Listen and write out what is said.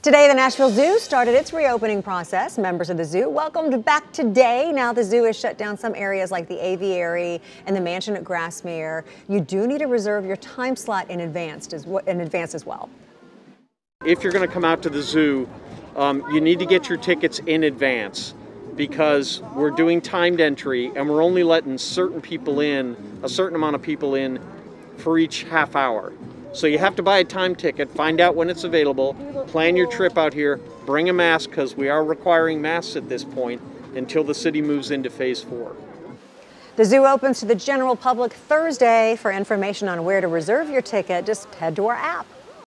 Today, the Nashville Zoo started its reopening process. Members of the zoo welcomed back today. Now, the zoo has shut down some areas like the aviary and the mansion at Grassmere. You do need to reserve your time slot in advance as, in advance as well. If you're going to come out to the zoo, um, you need to get your tickets in advance because we're doing timed entry and we're only letting certain people in, a certain amount of people in for each half hour. So you have to buy a time ticket, find out when it's available, plan your trip out here, bring a mask because we are requiring masks at this point until the city moves into phase four. The zoo opens to the general public Thursday. For information on where to reserve your ticket, just head to our app.